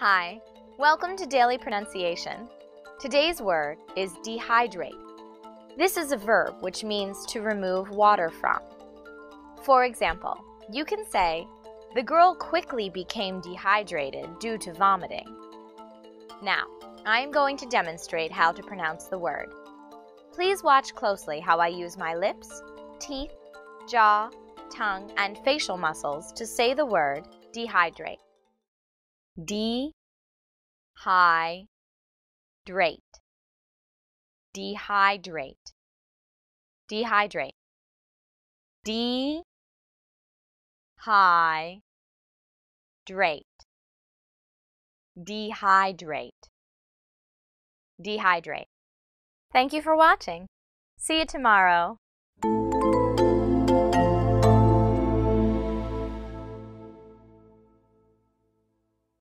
Hi, welcome to Daily Pronunciation. Today's word is dehydrate. This is a verb which means to remove water from. For example, you can say, The girl quickly became dehydrated due to vomiting. Now, I am going to demonstrate how to pronounce the word. Please watch closely how I use my lips, teeth, jaw, tongue, and facial muscles to say the word dehydrate. Dehydrate. Dehydrate. D. High drate dehydrate. Dehydrate. Thank you for watching. See you tomorrow